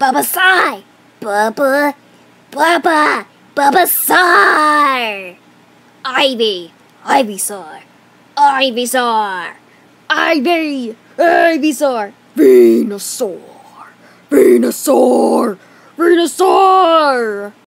Bubba Bulbasaur! Bubba, Bubba, Bubba Sar! Ivy, Ivy Sar, Ivy, Sar, Ivy, Ivy Sar, Venusaur, Venusaur, Venusaur!